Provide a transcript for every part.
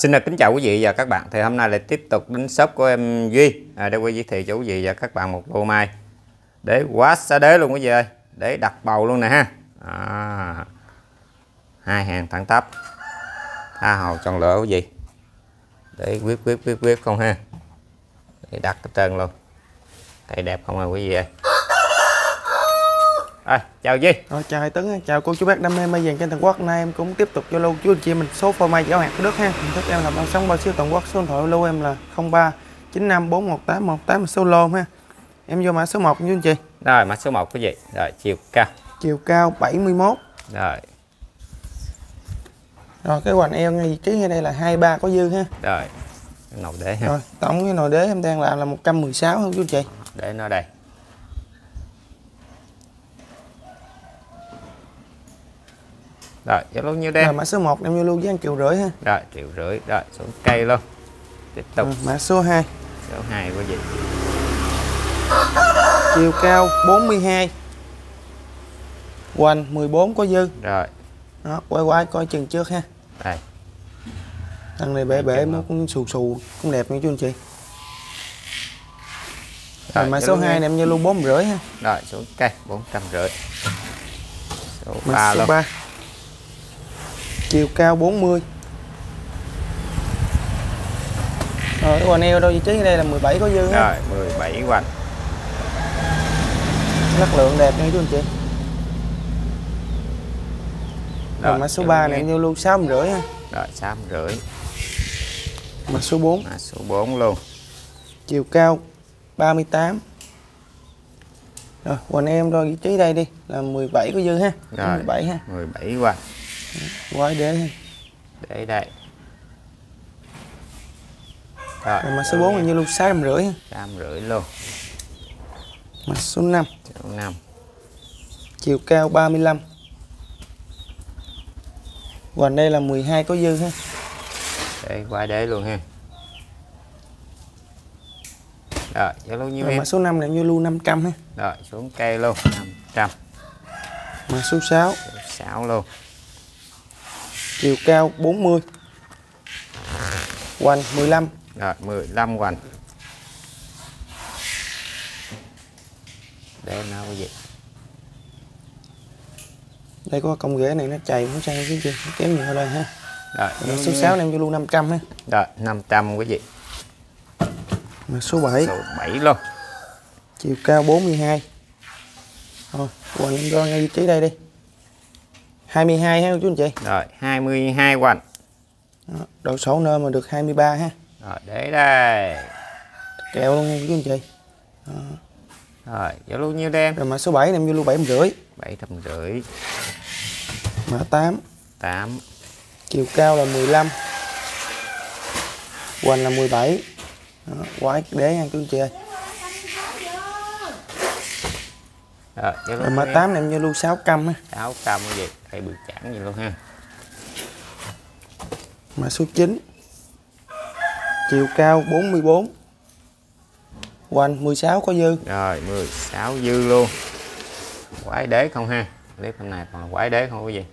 Xin được kính chào quý vị và các bạn. Thì hôm nay lại tiếp tục đến shop của em Duy. À, để quay giới thiệu cho quý vị và các bạn một lô mai. Để quá xa đế luôn quý vị ơi, để đặt bầu luôn nè ha. À, hai hàng thẳng tắp, tha hồ chọn lửa quý vị, để quyết quyết quyết quyết không ha, để đặt cái trơn luôn, Thấy đẹp không à quý vị ơi. À, chào Duy. Rồi chào Hải Tấn, chào cô chú bác đam mê mai vàng trên toàn quốc. Hôm nay em cũng tiếp tục giao lưu chú anh chị mình số phôi mai giáo hạt của Đức ha. Hình thức em là bao sống bao siêu toàn quốc. Số điện thoại lưu em là 03 95 418 18 số lô ha. Em vô mã số 1 chú anh chị. Rồi mã số 1 quý vị. Rồi chiều cao. Chiều cao 71. Rồi, Rồi cái hoành eo ngay vị trí ngay đây là 23 có dư ha. rồi. Cái nồi đế ha. Rồi tổng cái nồi đế em đang làm là 116 không chú anh chị. để nó đây rồi giá luôn nhiêu Rồi đen mã số 1 em vô lưu với anh triệu rưỡi ha. rồi triệu rưỡi rồi xuống cây luôn tiếp tục Rồi, mã số 2 số 2 quý vị chiều cao 42. Hoành 14 có dư. rồi Đó, quay quay coi chừng trước ha. đây Thằng này bể bể nó cũng xù xù cũng đẹp nha chú anh chị. Rồi mã số luôn 2 nha. này em như luôn 4 rưỡi ha. rồi xuống cây bốn trăm rưỡi số Mã 3 số luôn 3. Chiều cao 40. Rồi quần eo đâu vị trí đây là 17 có dư ha. rồi 17 hoành Chất lượng đẹp nha chú anh chị. Rồi mã số giá 3 luôn này như luôn 6 rưỡi ha. rồi sáu rưỡi Mã số 4. mã số 4 luôn Chiều cao 38. Rồi quần em rồi vị trí đây đi là 17 có dư ha. Rồi. 17 ha. 17 hoành Đế. Ha. để đây rồi mã số 4 là như luôn 6 rưỡi. Ha. trăm rưỡi luôn. Mã số 5. số 5 chiều cao 35 Hoành đây là 12 có dư ha. Để qua đế luôn ha. Rồi giá luôn nhiêu Rồi em. mã số 5 này như lưu 500 ha. Rồi xuống cây luôn 500 Mã số 6 6 luôn chiều cao 40 Hoành 15 rồi 15 hoành. Để nào quý vị Đây có công ghế này nó chày không sao chứ chị nó Kéo nhiều ở đây ha? Rồi Mã số 6 này em như lưu 500 ha. Rồi 500 quý vị Mã số 7 số 7 luôn. Chiều cao 42 Rồi Hoành em đo ngay vị trí đây đi 22 ha chú anh chị? Rồi 22 hoành Đó, Độ sổ nơ mà được 23 ha. Rồi để đây. Kẹo luôn nha chú anh chị. Rồi giá luôn nhiêu đen? Rồi mã số 7 này em như lưu 7 rưỡi 750 Mã 8 8 chiều cao là 15 hoành là 17 Đó, quái đế nha chú anh chị ơi rồi giá rồi mã nhiêu 8 này em như lưu 6 căm ha 600 quý vị cây bự chản gì luôn ha. Mã số 9 chiều cao 44 hoành 16 có dư Rồi 16 dư luôn. Quái đế không ha? Clip hôm nay còn quái đế không quý vị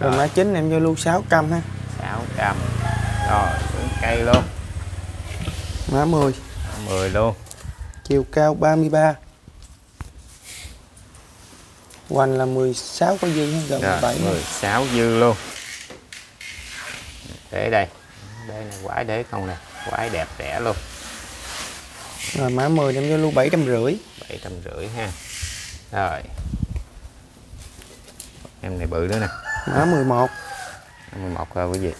rồi Rồi. mã 9 em như lưu 6 căm ha. 600 Rồi xuống cây luôn. Mã 10 10 luôn chiều cao 33 hoành là 16 có dư gần Rồi 17 ha. 16 dư luôn. Để đây. Đây là quái đế không nè. Quái đẹp rẻ luôn. Rồi mã 10 em như lưu 750 750 ha. Rồi. Em này bự nữa nè. Mã 11 11 rồi quý vị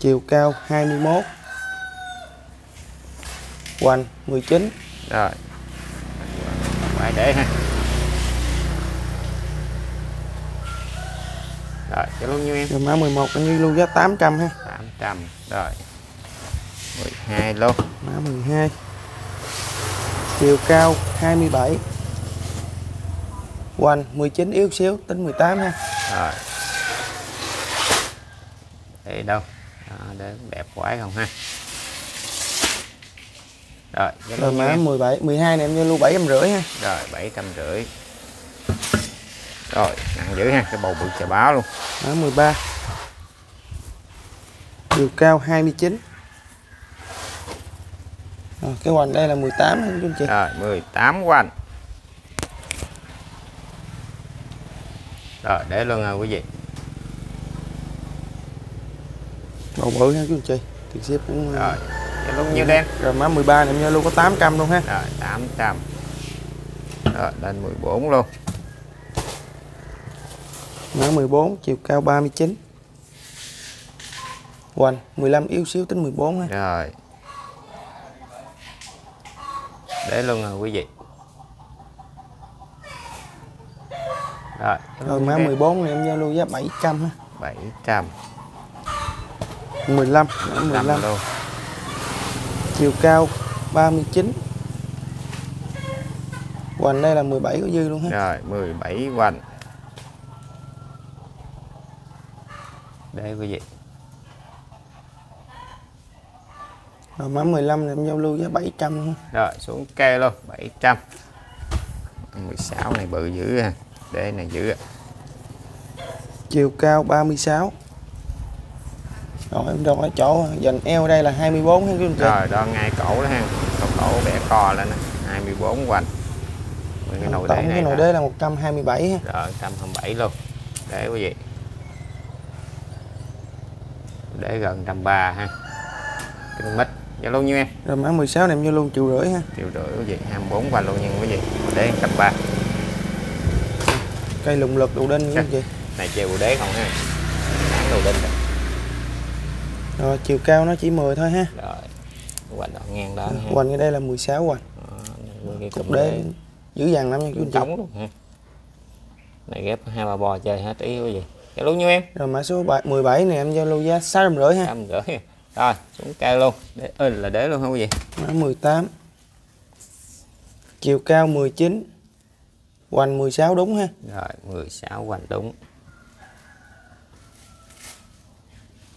chiều cao 21 hoành 19 Rồi. Quái đế ha. Rồi cho luôn nhiêu em? Rồi mã 11 em như lưu giá 800 ha. 800 rồi. 12 luôn. Mã 12 chiều cao 27 hoành 19 yếu xíu tính 18 ha. Rồi. Để đâu? Đó, để đẹp quái không ha rồi rồi em? 17 12 này em như lưu 750 ha rồi bảy trăm rưỡi rồi nặng dữ ha cái bầu bự chà báo luôn mã 13 chiều cao 29 rồi, cái hoành đây là 18 nha quý anh chị Rồi 18 quanh. Rồi để luôn nha quý vị. bầu bự ha quý anh chị thì ship cũng Rồi. Lúc nhiêu đen? rồi má 13 này em giao lưu có 800 luôn ha Rồi 800. Rồi lên 14 luôn. má 14 chiều cao 39 hoành 15 yếu xíu tính 14 ha Rồi. Để luôn nha quý vị. Rồi. rồi đen? 14 này em giao lưu giá 700 ha 700. 15 má 15 15 luôn. Chiều cao 39 hoành đây là 17 có dư luôn ha. Rồi 17 quanh. Đây quý vị. rồi má 15 này em giao lưu giá 700 luôn. Ha Rồi xuống cây luôn 700 16 này bự dữ ha. Để này dữ chiều cao 36 rồi em đo ở chỗ dành eo đây là 24 ha quý Rồi đo ngay cổ đó ha. Cổ cổ bẻ co lên nè 24 quanh Nguyên cái nồi đế này cái nồi đế là 127 ha Rồi 127 luôn. Để quý vị. Để gần 130 ha. Kinh mít. Dạ luôn nhiêu em. Rồi mã 16 này em vô luôn triệu rưỡi ha. Triệu rưỡi quý vị. 24 quanh luôn nha quý vị. Để 130 cây lùng lực đồ đinh quý anh chị. Này treo đế không ha? Đáng đồ đinh. rồi rồi chiều cao nó chỉ 10 thôi ha. Rồi Quanh đoạn ngang đó ha. hoành ở đây là 16 hoành. Đó, cái cục đế đế dữ dằn lắm nha chị. trống luôn ha. Này ghép hai ba bò chơi hết ý quý vị cái luôn nhiêu em? Rồi mã số 7, 17 này em giao lưu giá 650 ha. Trăm rưỡi rồi xuống cao luôn. Để ơi là đế luôn hả quý vị mã 18 chiều cao 19 hoành 16 đúng ha. Rồi 16 hoành đúng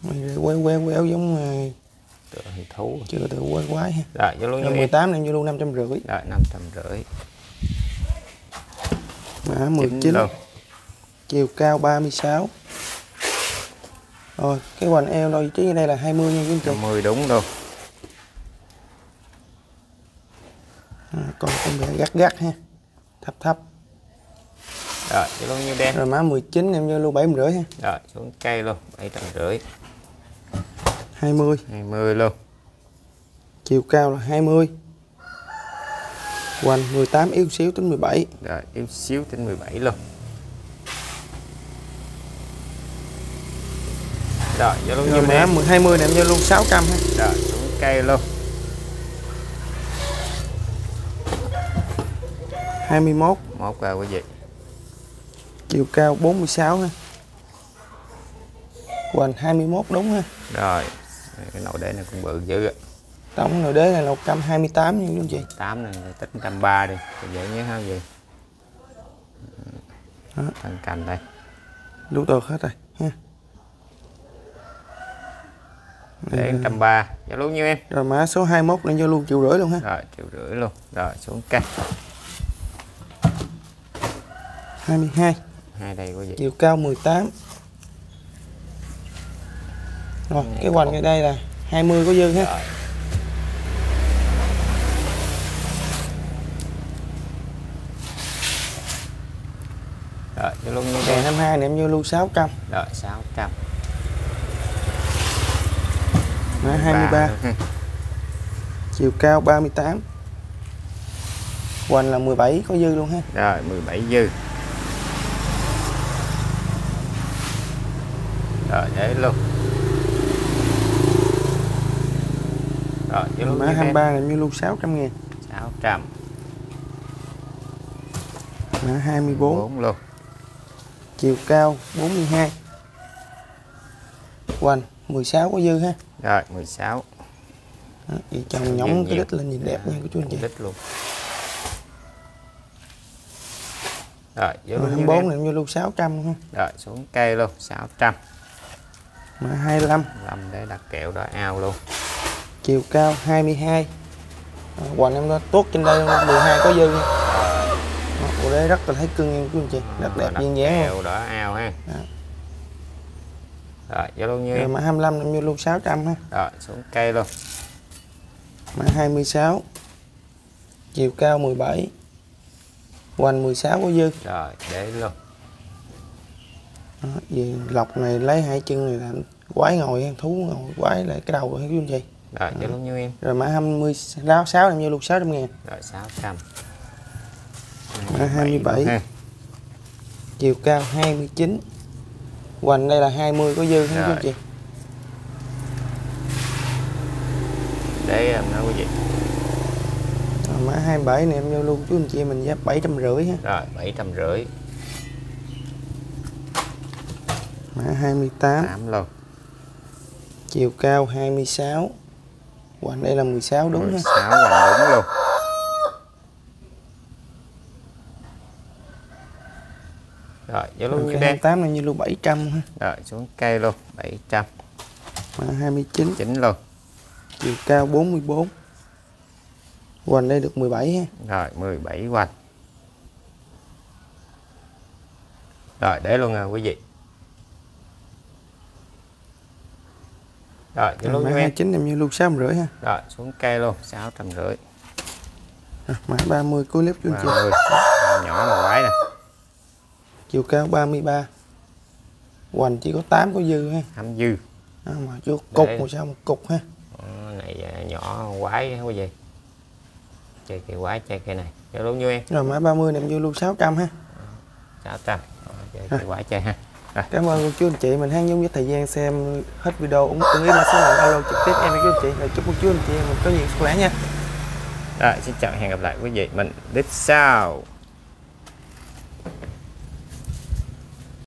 Quay quay quéo giống ờ, tựa hình thú. chưa từ quay quái ha. Rồi cái luôn rồi nhiêu em 18 này em giao lưu 550 rồi năm trăm rưỡi. Mã Chín 19 luôn chiều cao 36 rồi cái hoành eo đo vị trí ở đây là 20 nha quý anh chị. 50 đúng luôn à, còn con bé gắt gắt ha thấp thấp. Rồi cái luôn nhiêu đen? Rồi mã 19 em giao lưu 70 ha. Rồi xuống cây luôn bảy trăm rưỡi 20 20 luôn. Chiều cao là 20 hoành 18 yếu xíu tính 17 rồi yếu xíu tính 17 luôn. Rồi cái luôn rồi 10 20 này em giao lưu 600 ha. Rồi xuống cây luôn. 21 một vào quý vị chiều cao 46 ha. Hoành 21 đúng ha. Rồi cái nồi đế này cũng bự dữ ạ tổng nội đế này là 128 nha quý anh chị 8 này tích 130 đi thì dễ nhớ ha gì? Thành cành đây. Đủ tược hết rồi ha. Để 130 giá luôn nhiêu em? Rồi mã số 21 này giao lưu triệu rưỡi luôn ha. Rồi triệu rưỡi luôn. Rồi xuống cây. 22 hai. Đây quý vị chiều cao 18 rồi cái hoành ở đây là 20 có dư ha. Rồi. Luôn rồi đen 22 này em giao lưu 600 rồi 600 mã 23 chiều cao 38 hoành là 17 có dư luôn ha. Rồi 17 dư. Rồi để luôn rồi giá luôn mã nhiêu đen 23 này em giao lưu 600 ngàn. 600 mã 24 4 luôn. Chiều cao 42 hoành 16 có dư ha. Rồi 16 Đó, vậy chồng nhõng cái nhiều. đít lên nhìn đẹp nha của chú anh chị. đích luôn. Rồi rồi luôn nhiêu 24 đen này em giao lưu 600 luôn ha. Rồi xuống cây luôn 600 mã 25 làm để đặt kẹo đó ao luôn chiều cao 22 à, hoành em đó tốt trên đây luôn 12 có dư Đó, bộ đế rất là thấy cưng nha chú anh chị rất đẹp duyên dáng luôn kẹo đỏ ao ha rồi giao lưu như Rồi em mã 25 em vô luôn 600 ha. rồi xuống cây luôn Mã 26. Chiều cao 17. Hoành 16 có dư. rồi để luôn Đó, vì lọc này lấy hai chân này là quái ngồi thú ngồi quái lại cái đầu của chú anh chị. Rồi giao lưu như em Rồi mã 26 em vô luôn 600 ngàn. rồi 600 Mã 27. ha. Chiều cao 29. Hoành đây là 20 có dư anh chị. để em nói quý vị mã 27 này em vô luôn chú anh chị mình giá 750 ha. rồi bảy trăm rưỡi Mã 28. tám luôn Chiều cao 26. Hoành đây là 16 đúng ha. 16 hoành đúng luôn rồi như cái đen 28 này như luôn 700 ha. rồi xuống cây luôn 700 Mã 29. chín luôn Chiều cao 44. Hoành đây được 17 ha. rồi 17 hoành rồi để luôn à quý vị rồi mã như em 29 em như luôn 650 ha. rồi xuống cây luôn 650 Rồi, mã 30 cuối clip chú anh chị. 30 nhỏ mà quái nè Chiều cao 33. Hoành chỉ có 8 có dư ha. hâm dư Đó, mà vô cục Để- một sao một cục ha. Này à, nhỏ quái quý vị chơi cây quái chơi cây này giao lưu như em Rồi mã 30 này em vô luôn 600 ha. 600 Ờ, chơi cây quái chơi ha rồi Cảm ơn cô chú anh chị mình hãy nhúng với thời gian xem hết video ủng ưng ý mà số lần alo trực tiếp em với chú anh chị. Rồi chúc cô chú anh chị mình có nhiều sức khỏe nha. Rồi, xin chào hẹn gặp lại quý vị mình clip sau